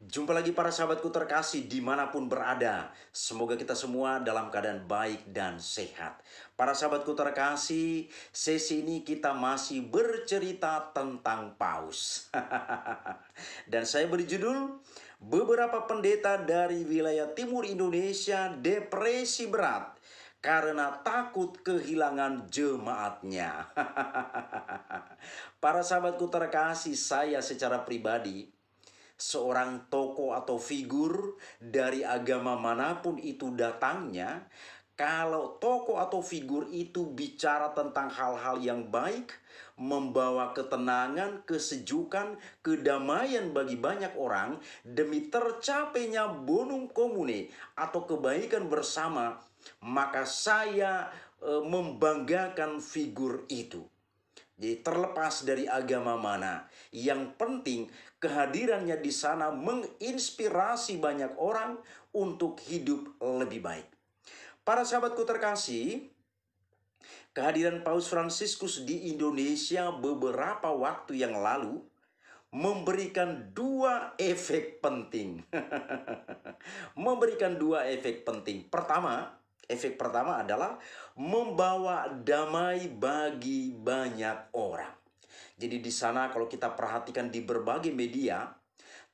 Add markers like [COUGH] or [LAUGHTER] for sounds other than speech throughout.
Jumpa lagi para sahabatku terkasih di mana pun berada. Semoga kita semua dalam keadaan baik dan sehat. Para sahabatku terkasih, sesi ini kita masih bercerita tentang paus. [LAUGHS] dan saya beri judul, beberapa pendeta dari wilayah timur Indonesia depresi berat karena takut kehilangan jemaatnya. [LAUGHS] Para sahabatku terkasih, saya secara pribadi seorang tokoh atau figur dari agama mana pun itu datangnya, kalau tokoh atau figur itu bicara tentang hal-hal yang baik, membawa ketenangan, kesejukan, kedamaian bagi banyak orang demi tercapainya bonum komune atau kebaikan bersama, maka saya e, membanggakan figur itu. Jadi terlepas dari agama mana, yang penting kehadirannya di sana menginspirasi banyak orang untuk hidup lebih baik. Para sahabatku terkasih, kehadiran Paus Fransiskus di Indonesia beberapa waktu yang lalu memberikan dua efek penting. [LAUGHS] memberikan dua efek penting. Pertama, efek pertama adalah membawa damai bagi banyak orang. Jadi di sana kalau kita perhatikan di berbagai media,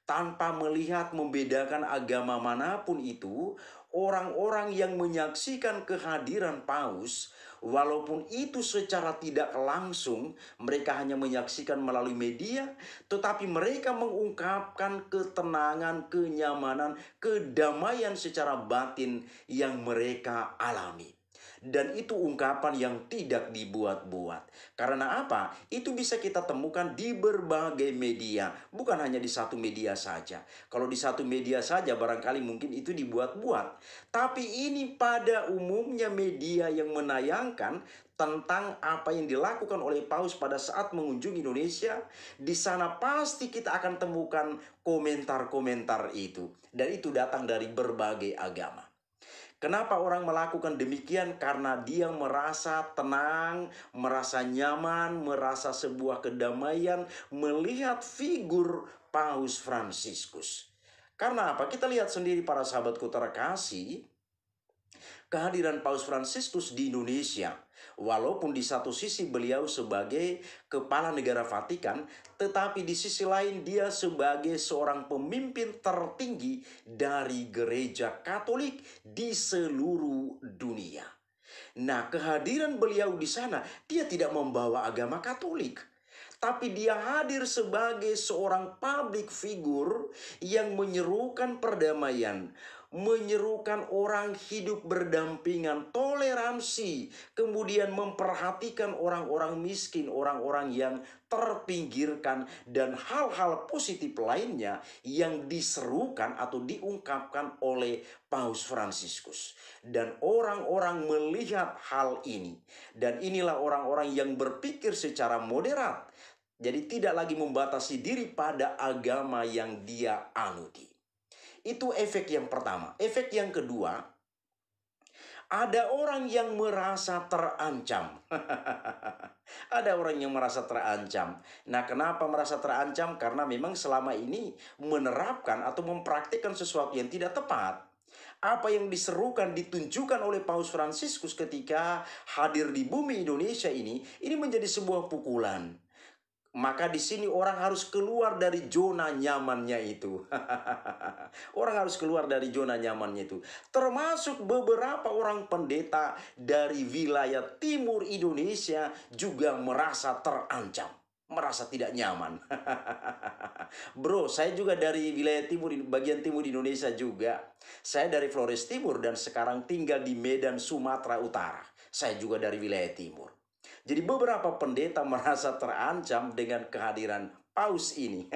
tanpa melihat membedakan agama mana pun itu, orang-orang yang menyaksikan kehadiran paus, walaupun itu secara tidak langsung, mereka hanya menyaksikan melalui media, tetapi mereka mengungkapkan ketenangan, kenyamanan, kedamaian secara batin yang mereka alami. Dan itu ungkapan yang tidak dibuat-buat. Karena apa? Itu bisa kita temukan di berbagai media. Bukan hanya di satu media saja. Kalau di satu media saja barangkali mungkin itu dibuat-buat. Tapi ini pada umumnya media yang menayangkan tentang apa yang dilakukan oleh Paus pada saat mengunjungi Indonesia, di sana pasti kita akan temukan komentar-komentar itu, dan itu datang dari berbagai agama. Kenapa orang melakukan demikian? Karena dia merasa tenang, merasa nyaman, merasa sebuah kedamaian melihat figur Paus Fransiskus. Karena apa? Kita lihat sendiri para sahabatku terkasih, kehadiran Paus Fransiskus di Indonesia Walaupun di satu sisi beliau sebagai kepala negara Vatikan, tetapi di sisi lain dia sebagai seorang pemimpin tertinggi dari gereja Katolik di seluruh dunia. Nah, kehadiran beliau di sana, dia tidak membawa agama Katolik tapi dia hadir sebagai seorang public figure yang menyerukan perdamaian, menyerukan orang hidup berdampingan, toleransi, kemudian memperhatikan orang-orang miskin, orang-orang yang terpinggirkan, dan hal-hal positif lainnya yang diserukan atau diungkapkan oleh Paus Fransiskus. Dan orang-orang melihat hal ini, dan inilah orang-orang yang berpikir secara moderat. Jadi tidak lagi membatasi diri pada agama yang dia anuti. Itu efek yang pertama. Efek yang kedua, ada orang yang merasa terancam. [LAUGHS] ada orang yang merasa terancam. Nah, kenapa merasa terancam? Karena memang selama ini menerapkan atau mempraktikkan sesuatu yang tidak tepat. Apa yang diserukan, ditunjukkan oleh Paus Fransiskus ketika hadir di bumi Indonesia ini, ini menjadi sebuah pukulan maka di sini orang harus keluar dari zona nyamannya itu. [LAUGHS] orang harus keluar dari zona nyamannya itu. Termasuk beberapa orang pendeta dari wilayah timur Indonesia juga merasa terancam merasa tidak nyaman. [LAUGHS] Bro, saya juga dari wilayah timur, bagian timur Indonesia juga. Saya dari Flores Timur dan sekarang tinggal di Medan, Sumatera Utara. Saya juga dari wilayah timur. Jadi beberapa pendeta [LAUGHS] merasa terancam dengan kehadiran paus ini.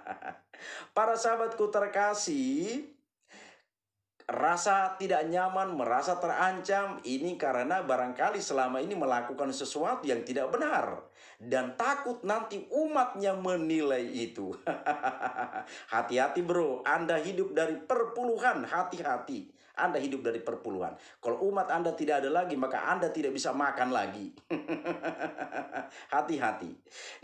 [LAUGHS] Para sahabatku terkasih, rasa tidak nyaman, merasa terancam ini karena barangkali selama ini melakukan sesuatu yang tidak benar dan takut nanti umatnya menilai itu. [LAUGHS] Hati-hati bro, Anda hidup dari perpuluhan, hati-hati. Anda hidup dari perpuluhan. Kalau umat Anda tidak ada lagi, maka Anda tidak bisa makan lagi. [LAUGHS] Hati-hati.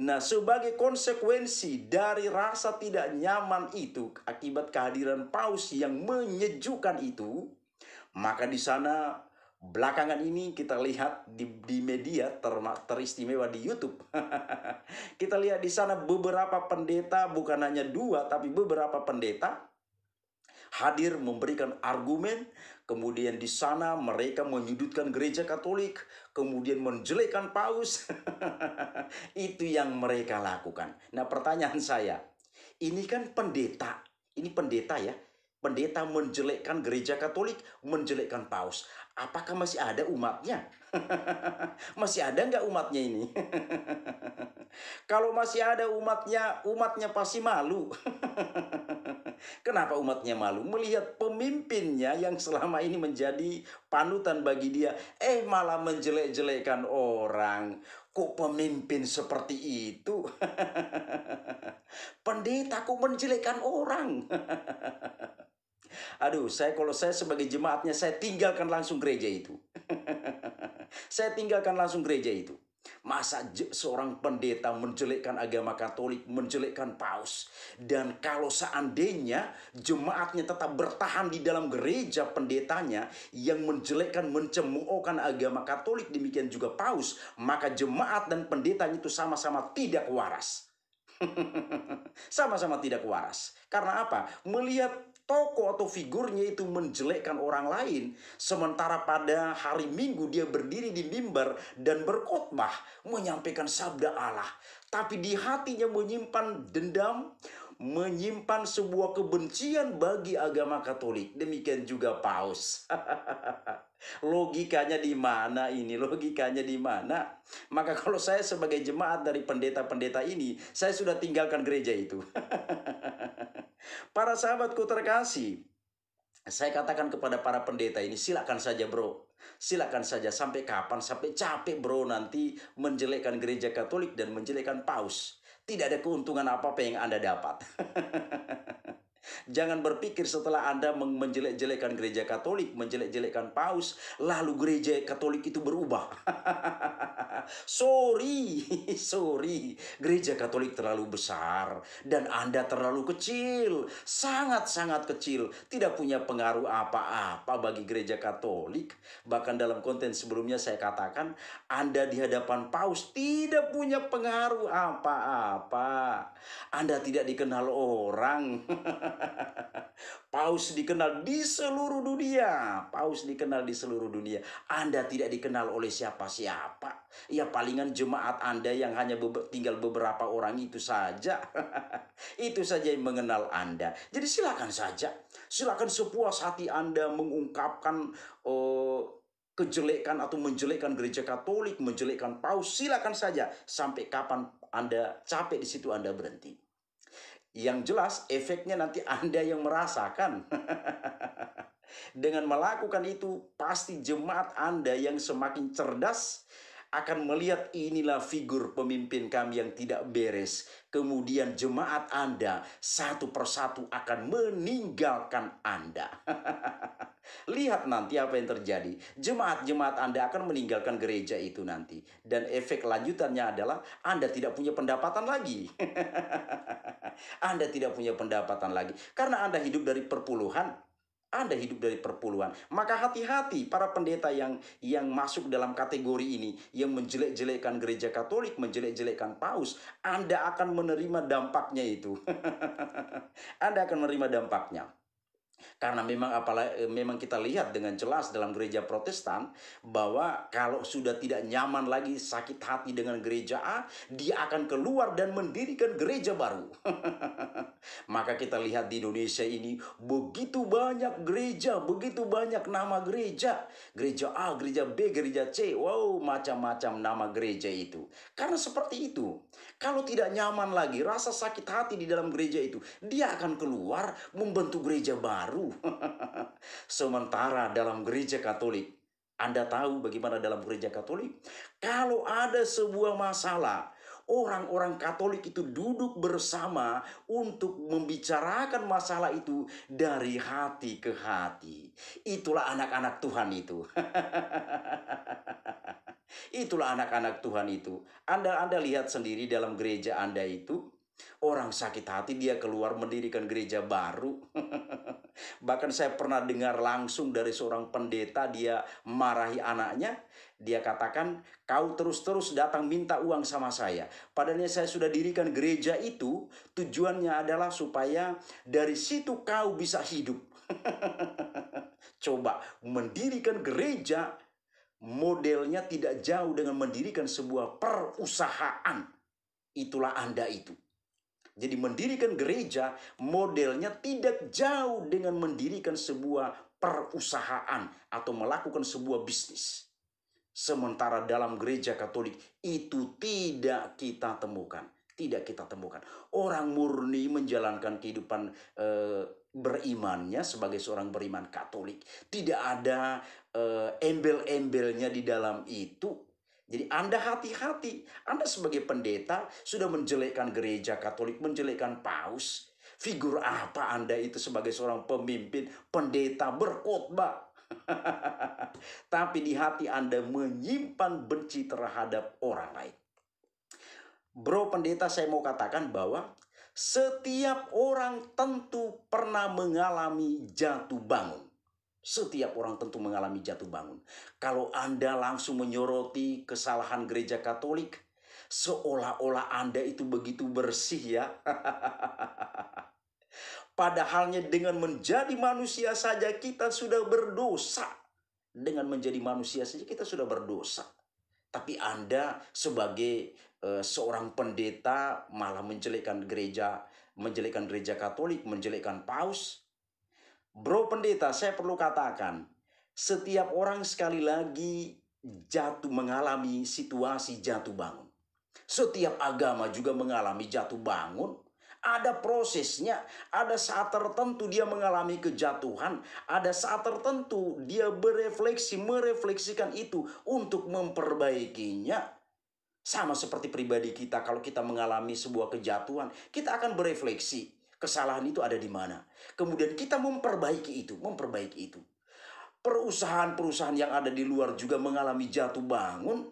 Nah, sebagai konsekuensi dari rasa tidak nyaman itu akibat kehadiran paus yang menyejukkan itu, maka di sana belakangan ini kita lihat di, di media ter, teristimewa di YouTube. [LAUGHS] kita lihat di sana beberapa pendeta bukan hanya dua tapi beberapa pendeta hadir memberikan argumen, kemudian di sana mereka menyudutkan gereja Katolik, kemudian menjelekkan paus. [LAUGHS] Itu yang mereka lakukan. Nah, pertanyaan saya, ini kan pendeta, ini pendeta ya. Pendeta menjelekkan gereja Katolik, menjelekkan paus. Apakah masih ada umatnya? [LAUGHS] masih ada nggak umatnya ini? [LAUGHS] Kalau masih ada umatnya, umatnya pasti malu. [LAUGHS] Kenapa umatnya malu? Melihat pemimpinnya yang selama ini menjadi panutan bagi dia, eh malah menjelek-jelekan orang. Kok pemimpin seperti itu? Pendeta kok menjelekkan orang? Aduh, saya kalau saya sebagai jemaatnya, saya tinggalkan langsung gereja itu. [LAUGHS] saya tinggalkan langsung gereja itu. Masa seorang pendeta menjelekkan agama Katolik, menjelekkan paus. Dan kalau seandainya jemaatnya tetap bertahan di dalam gereja pendetanya yang menjelekkan, mencemoohkan agama Katolik, demikian juga paus, maka jemaat dan pendetanya itu sama-sama tidak waras. [LAUGHS] Sama-sama tidak waras. Karena apa? Melihat tokoh atau figurnya itu menjelekkan orang lain sementara pada hari Minggu dia berdiri di mimbar dan berkhotbah menyampaikan sabda Allah tapi di hatinya menyimpan dendam menyimpan sebuah kebencian bagi agama Katolik. Demikian juga Paus. [LAUGHS] Logikanya di mana ini? Logikanya di mana? Maka kalau saya sebagai jemaat dari pendeta-pendeta ini, saya sudah tinggalkan gereja itu. [LAUGHS] Para sahabatku terkasih, saya katakan kepada para pendeta ini, silakan saja bro. Silakan saja sampai kapan, sampai capek bro nanti menjelekkan gereja katolik dan menjelekkan paus. Tidak ada keuntungan apa-apa yang Anda dapat. [LAUGHS] Jangan berpikir setelah Anda menjelek-jelekan gereja Katolik, menjelek-jelekan paus, lalu gereja Katolik itu berubah. [LAUGHS] sorry, [LAUGHS] sorry. Gereja Katolik terlalu besar dan Anda terlalu kecil, sangat-sangat kecil, tidak punya pengaruh apa-apa bagi gereja Katolik. Bahkan dalam konten sebelumnya saya katakan, Anda di hadapan paus tidak punya pengaruh apa-apa. Anda tidak dikenal orang. [LAUGHS] Paus dikenal di seluruh dunia. Paus dikenal di seluruh dunia. Anda tidak dikenal oleh siapa-siapa. Ya palingan jemaat Anda yang hanya be tinggal beberapa orang itu saja. [LAUGHS] itu saja yang mengenal Anda. Jadi silakan saja. Silakan sepuas hati Anda mengungkapkan uh, kejelekan atau menjelekkan gereja Katolik, menjelekkan paus, silakan saja sampai kapan Anda capek di situ Anda berhenti. Yang jelas efeknya nanti Anda yang merasakan. [LAUGHS] Dengan melakukan itu pasti jemaat Anda yang semakin cerdas akan melihat inilah figur pemimpin kami yang tidak beres. Kemudian jemaat Anda satu persatu akan meninggalkan Anda. [LAUGHS] Lihat nanti apa yang terjadi. Jemaat-jemaat Anda akan meninggalkan gereja itu nanti. Dan efek lanjutannya adalah Anda tidak punya pendapatan lagi. [LAUGHS] anda tidak punya pendapatan lagi. Karena Anda hidup dari perpuluhan, anda hidup dari perpuluhan. Maka hati-hati para pendeta yang yang masuk dalam kategori ini yang menjelek-jelekkan gereja Katolik, menjelek-jelekkan paus, Anda akan menerima dampaknya itu. [LAUGHS] anda akan menerima dampaknya. Karena memang apalagi memang kita lihat dengan jelas dalam gereja Protestan bahwa kalau sudah tidak nyaman lagi sakit hati dengan gereja A, dia akan keluar dan mendirikan gereja baru. [LAUGHS] Maka kita lihat di Indonesia ini begitu banyak gereja, begitu banyak nama gereja. Gereja A, gereja B, gereja C. Wow, macam-macam nama gereja itu. Karena seperti itu. Kalau tidak nyaman lagi, rasa sakit hati di dalam gereja itu, dia akan keluar membentuk gereja baru. [LAUGHS] Sementara dalam gereja Katolik, Anda tahu bagaimana dalam gereja Katolik? Kalau ada sebuah masalah, orang-orang Katolik itu duduk bersama untuk membicarakan masalah itu dari hati ke hati. Itulah anak-anak Tuhan itu. [LAUGHS] Itulah anak-anak Tuhan itu. Anda Anda lihat sendiri dalam gereja Anda itu Orang sakit hati dia keluar mendirikan gereja baru. [LAUGHS] Bahkan saya pernah dengar langsung dari seorang pendeta dia marahi anaknya. Dia katakan, kau terus-terus datang minta uang sama saya. Padahal saya sudah dirikan gereja itu, tujuannya adalah supaya dari situ kau bisa hidup. [LAUGHS] Coba mendirikan gereja modelnya tidak jauh dengan mendirikan sebuah perusahaan. Itulah Anda itu. Jadi mendirikan gereja modelnya tidak jauh dengan mendirikan sebuah perusahaan atau melakukan sebuah bisnis. Sementara dalam gereja Katolik itu tidak kita temukan, tidak kita temukan. Orang murni menjalankan kehidupan e, berimannya sebagai seorang beriman Katolik. Tidak ada e, embel-embelnya di dalam itu jadi Anda hati-hati. Anda sebagai pendeta sudah menjelekkan gereja Katolik, menjelekkan paus. Figur apa Anda itu sebagai seorang pemimpin, pendeta, berkhotbah? [LAUGHS] Tapi di hati Anda menyimpan benci terhadap orang lain. Bro pendeta saya mau katakan bahwa setiap orang tentu pernah mengalami jatuh bangun. Setiap orang tentu mengalami jatuh bangun. Kalau Anda langsung menyoroti kesalahan gereja Katolik, seolah-olah Anda itu begitu bersih ya. [LAUGHS] Padahalnya dengan menjadi manusia saja kita sudah berdosa. Dengan menjadi manusia saja kita sudah berdosa. Tapi Anda sebagai uh, seorang pendeta malah menjelekkan gereja, menjelekkan gereja Katolik, menjelekkan paus, Bro pendeta, saya perlu katakan, setiap orang sekali lagi jatuh mengalami situasi jatuh bangun. Setiap agama juga mengalami jatuh bangun. Ada prosesnya, ada saat tertentu dia mengalami kejatuhan, ada saat tertentu dia berefleksi, merefleksikan itu untuk memperbaikinya. Sama seperti pribadi kita, kalau kita mengalami sebuah kejatuhan, kita akan berefleksi kesalahan itu ada di mana. Kemudian kita memperbaiki itu, memperbaiki itu. Perusahaan-perusahaan yang ada di luar juga mengalami jatuh bangun.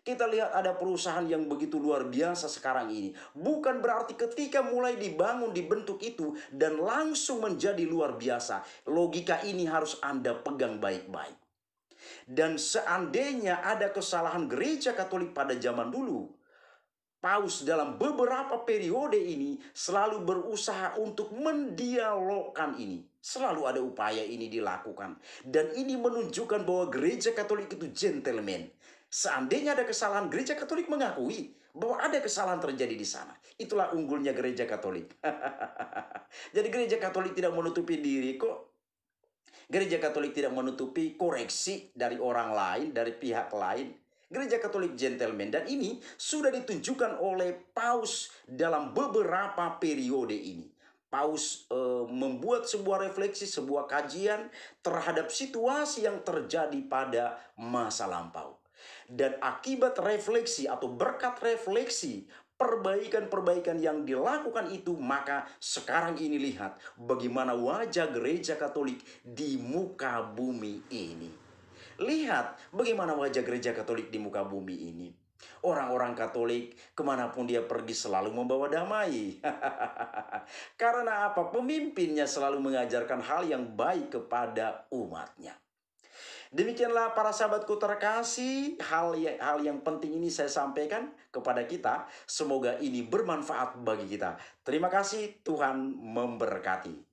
Kita lihat ada perusahaan yang begitu luar biasa sekarang ini. Bukan berarti ketika mulai dibangun, dibentuk itu, dan langsung menjadi luar biasa. Logika ini harus Anda pegang baik-baik. Dan seandainya ada kesalahan gereja Katolik pada zaman dulu, Paus dalam beberapa periode ini selalu berusaha untuk mendialogkan ini. Selalu ada upaya ini dilakukan. Dan ini menunjukkan bahwa gereja katolik itu gentleman. Seandainya ada kesalahan, gereja katolik mengakui bahwa ada kesalahan terjadi di sana. Itulah unggulnya gereja katolik. [LAUGHS] Jadi gereja katolik tidak menutupi diri kok. Gereja katolik tidak menutupi koreksi dari orang lain, dari pihak lain. Gereja Katolik gentleman dan ini sudah ditunjukkan oleh Paus dalam beberapa periode ini. Paus e, membuat sebuah refleksi, sebuah kajian terhadap situasi yang terjadi pada masa lampau. Dan akibat refleksi atau berkat refleksi perbaikan-perbaikan yang dilakukan itu, maka sekarang ini lihat bagaimana wajah gereja Katolik di muka bumi ini. Lihat bagaimana wajah gereja Katolik di muka bumi ini. Orang-orang Katolik ke mana pun dia pergi selalu membawa damai. [LAUGHS] Karena apa? Pemimpinnya selalu mengajarkan hal yang baik kepada umatnya. Demikianlah para sahabatku terkasih, hal yang, hal yang penting ini saya sampaikan kepada kita. Semoga ini bermanfaat bagi kita. Terima kasih, Tuhan memberkati.